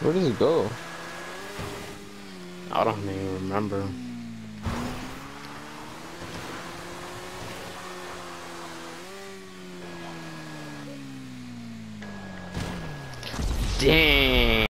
Where does it go? I don't even remember. Damn.